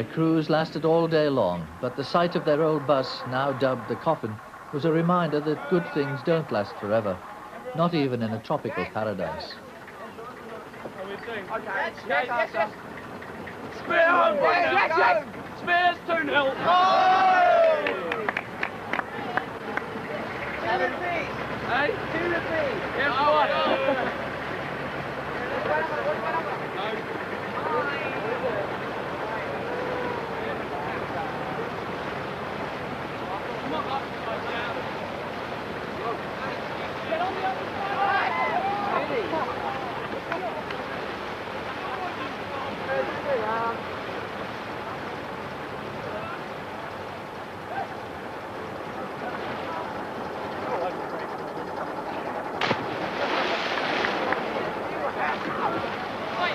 Their cruise lasted all day long, but the sight of their old bus, now dubbed the Coffin, was a reminder that good things don't last forever, not even in a tropical paradise. Spears 2 0. Hey? Yeah, Oi,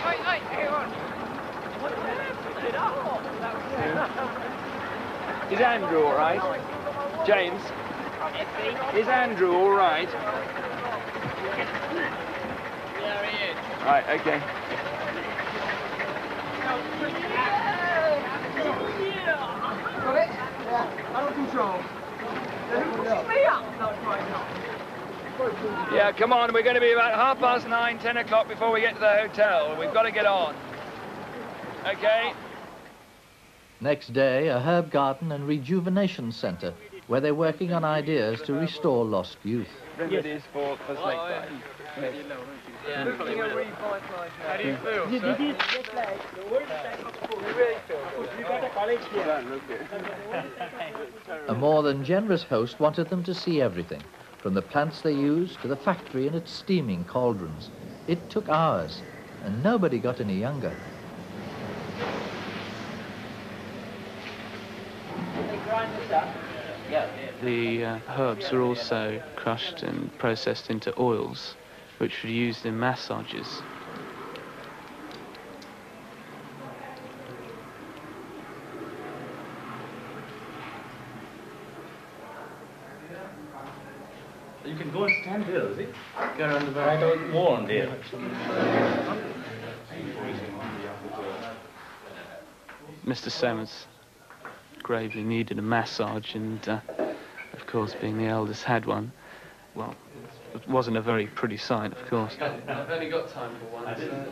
oi, oi, everyone! What the heck? Get up! Is Andrew all right? James? Is Andrew all right? Yeah, he is. Right, okay. Yeah, come on, we're going to be about half past nine, ten o'clock before we get to the hotel. We've got to get on. Okay? Next day, a herb garden and rejuvenation centre, where they're working on ideas to restore lost youth. Remedies for, for snake bite. Yeah. How do you feel, sir? A more than generous host wanted them to see everything, from the plants they use to the factory and its steaming cauldrons. It took hours, and nobody got any younger. The uh, herbs were also crushed and processed into oils, which were used in massages. You can go and stand there, is it? Go around the back. I was warned there. Mr. Simmons gravely needed a massage, and uh, of course, being the eldest, had one. Well, it wasn't a very pretty sight, of course. I've only got time for one. I didn't.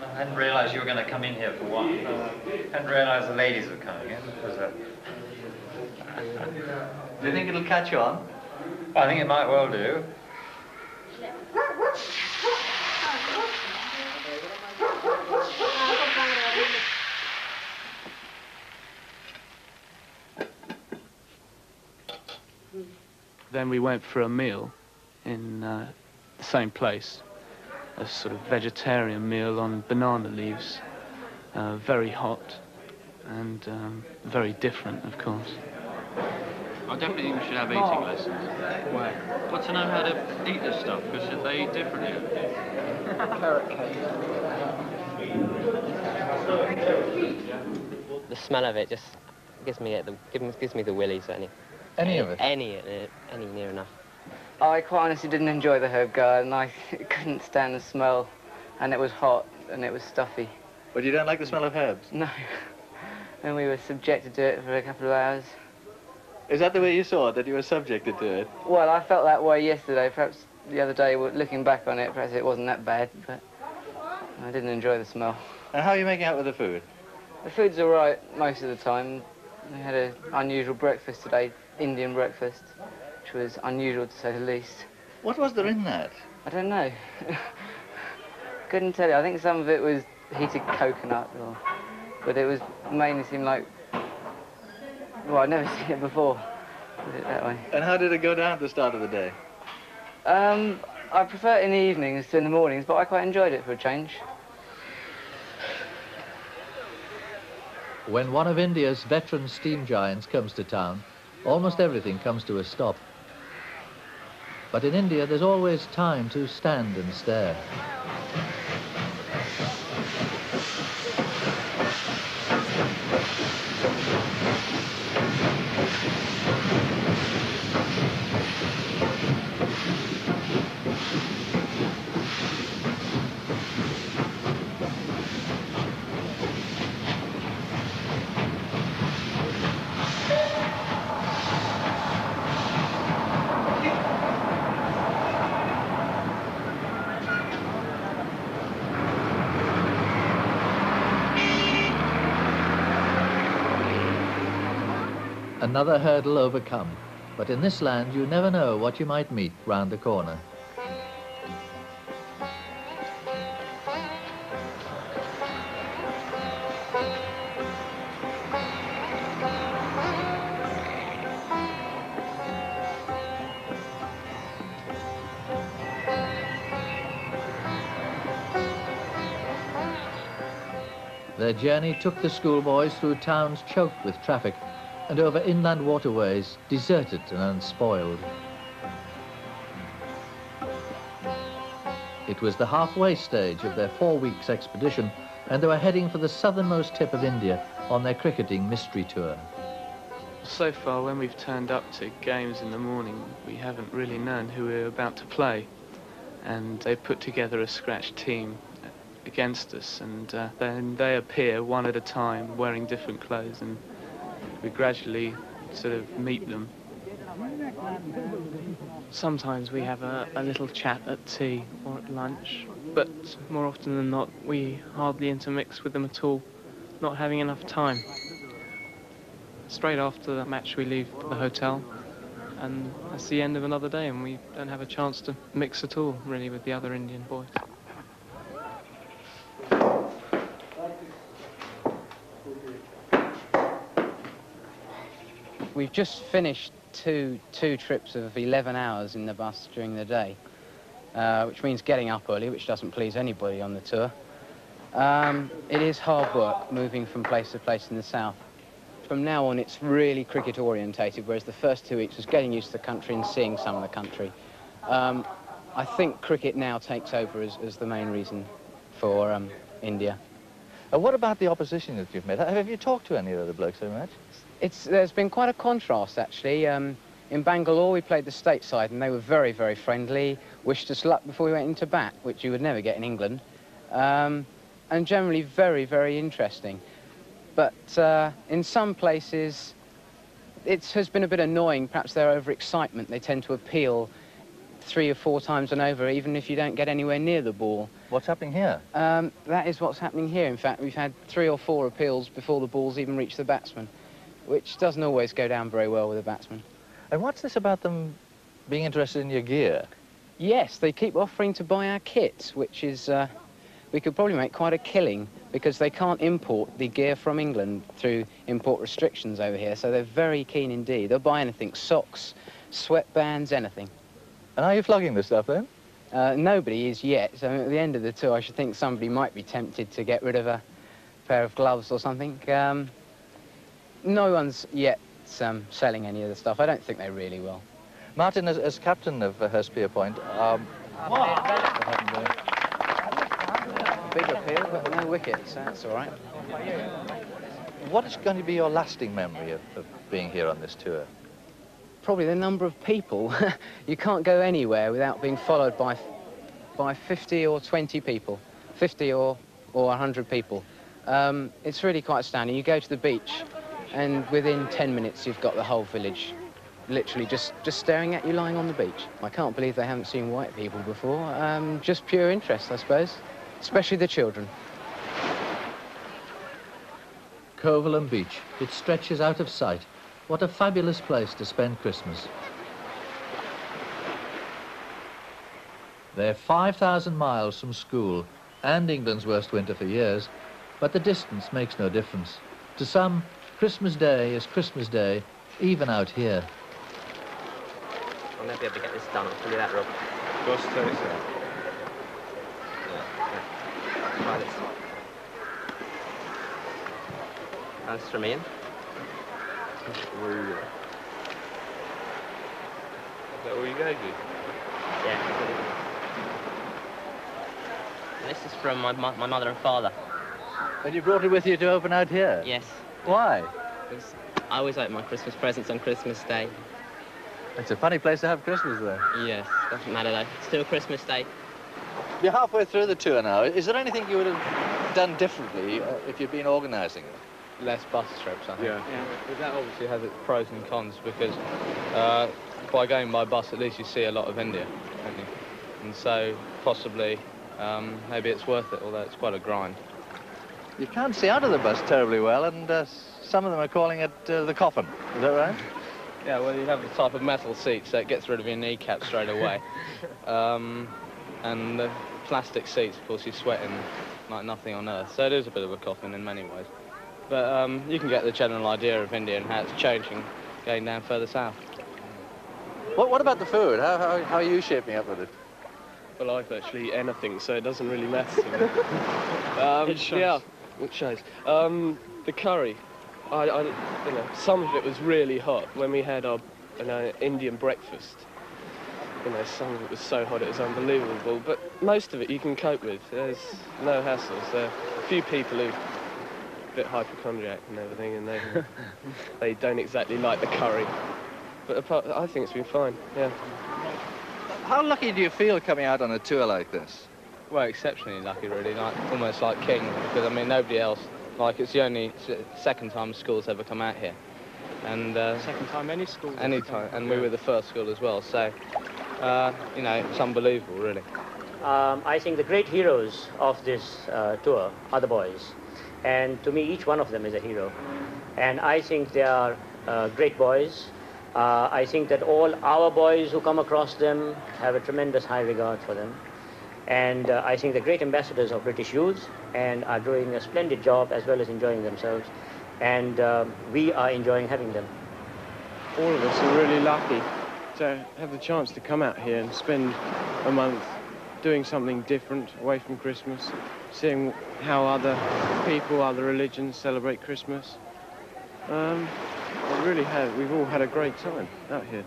I hadn't realised you were going to come in here for one. I hadn't realised the ladies were coming in. It was a... Do you think it'll catch on? I think it might well do. Then we went for a meal in uh, the same place, a sort of vegetarian meal on banana leaves, uh, very hot and um, very different, of course. I definitely think we should have eating lessons. Why? Got to know how to eat this stuff because they eat differently. the smell of it just gives me the gives me, gives me the willies any Any of it? any any near enough. Oh, I quite honestly didn't enjoy the herb garden. I couldn't stand the smell, and it was hot and it was stuffy. But you don't like the smell of herbs? No. and we were subjected to it for a couple of hours. Is that the way you saw it, that you were subjected to it? Well, I felt that way yesterday. Perhaps the other day, looking back on it, perhaps it wasn't that bad, but I didn't enjoy the smell. And how are you making out with the food? The food's all right most of the time. We had an unusual breakfast today, Indian breakfast, which was unusual to say the least. What was there in that? I don't know. Couldn't tell you. I think some of it was heated coconut, or, but it was mainly seemed like. Well, I'd never seen it before. Put it that way. And how did it go down at the start of the day? Um, I prefer it in the evenings to in the mornings, but I quite enjoyed it for a change. When one of India's veteran steam giants comes to town, almost everything comes to a stop. But in India, there's always time to stand and stare. Another hurdle overcome. But in this land, you never know what you might meet round the corner. Their journey took the schoolboys through towns choked with traffic and over inland waterways deserted and unspoiled. It was the halfway stage of their four weeks expedition and they were heading for the southernmost tip of India on their cricketing mystery tour. So far, when we've turned up to games in the morning, we haven't really known who we we're about to play. And they put together a scratch team against us, and uh, then they appear one at a time wearing different clothes, and we gradually sort of meet them. Sometimes we have a, a little chat at tea or at lunch, but more often than not, we hardly intermix with them at all, not having enough time. Straight after the match, we leave the hotel, and that's the end of another day, and we don't have a chance to mix at all, really, with the other Indian boys. We've just finished two, two trips of 11 hours in the bus during the day, uh, which means getting up early, which doesn't please anybody on the tour. Um, it is hard work moving from place to place in the south. From now on, it's really cricket orientated, whereas the first two weeks was getting used to the country and seeing some of the country. Um, I think cricket now takes over as, as the main reason for um, India. Uh, what about the opposition that you've met? Have you talked to any of the other blokes so much? It's, there's been quite a contrast, actually. Um, in Bangalore, we played the stateside, and they were very, very friendly, wished us luck before we went into bat, which you would never get in England, um, and generally very, very interesting. But uh, in some places, it has been a bit annoying, perhaps their overexcitement. They tend to appeal three or four times and over, even if you don't get anywhere near the ball. What's happening here? Um, that is what's happening here. In fact, we've had three or four appeals before the balls even reach the batsman which doesn't always go down very well with a batsman. And what's this about them being interested in your gear? Yes, they keep offering to buy our kits, which is, uh, we could probably make quite a killing because they can't import the gear from England through import restrictions over here, so they're very keen indeed. They'll buy anything, socks, sweatbands, anything. And are you flogging this stuff then? Uh, nobody is yet, so at the end of the tour I should think somebody might be tempted to get rid of a pair of gloves or something. Um, no one's yet um, selling any of the stuff. I don't think they really will. Martin, as, as captain of uh, Hurstpierpoint, um, big appeal, but no wickets. So that's all right. What is going to be your lasting memory of, of being here on this tour? Probably the number of people. you can't go anywhere without being followed by by 50 or 20 people, 50 or or 100 people. Um, it's really quite astounding. You go to the beach and within 10 minutes you've got the whole village literally just, just staring at you lying on the beach. I can't believe they haven't seen white people before. Um, just pure interest, I suppose, especially the children. Kovalam Beach. It stretches out of sight. What a fabulous place to spend Christmas. They're 5,000 miles from school and England's worst winter for years, but the distance makes no difference. To some, Christmas Day is Christmas Day, even out here. I'll never be able to get this done, I'll tell you that, Rob. Just tell you so. Try this. That's from Ian. Is that all you gave you? Yeah. This is from my, my, my mother and father. And you brought it with you to open out here? Yes. Why? Because I always like my Christmas presents on Christmas Day. It's a funny place to have Christmas, though. Yes, doesn't matter though. Still Christmas Day. You're halfway through the tour now. Is there anything you would have done differently uh, if you'd been organising it? Less bus trips, I think. Yeah. yeah. But that obviously has its pros and cons because uh, by going by bus, at least you see a lot of India, And so possibly, um, maybe it's worth it, although it's quite a grind. You can't see out of the bus terribly well, and uh, some of them are calling it uh, the coffin. Is that right? Yeah, well, you have the type of metal seat, so it gets rid of your kneecap straight away. um, and the plastic seats, of course, you're sweating like nothing on earth. So it is a bit of a coffin in many ways. But um, you can get the general idea of India and how it's changing going down further south. What, what about the food? How, how, how are you shaping up with it? Well, I've virtually eat anything, so it doesn't really matter to me. um, Yeah, it shows. Um, the curry, I, I, you know, some of it was really hot when we had our you know, Indian breakfast. You know, some of it was so hot it was unbelievable, but most of it you can cope with. There's no hassles. There are a few people who are a bit hypochondriac and everything, and they they don't exactly like the curry. But apart, I think it's been fine. Yeah. How lucky do you feel coming out on a tour like this? Well, exceptionally lucky, really, like almost like king, because I mean nobody else. Like it's the only second time school's ever come out here, and uh, Second time any school. any time, and we were the first school as well. So, uh, you know, it's unbelievable, really. Um, I think the great heroes of this uh, tour are the boys. And to me, each one of them is a hero. And I think they are uh, great boys. Uh, I think that all our boys who come across them have a tremendous high regard for them. And uh, I think they're great ambassadors of British youth and are doing a splendid job as well as enjoying themselves. And um we are enjoying having them. all of us are really lucky to have the chance to come out here and spend a month doing something different away from Christmas, seeing how other people, other religions celebrate Christmas. Um, we really have, we've all had a great time out here.